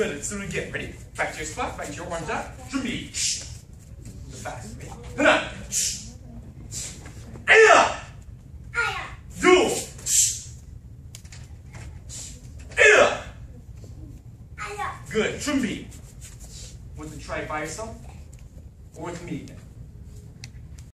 Good. Let's do it again. Ready? Back to your spot. Back to your arms out. The Fast. Ready? 하나. 아야. Do. 아야. Good. 준비. Want to try it by yourself? Or with me again?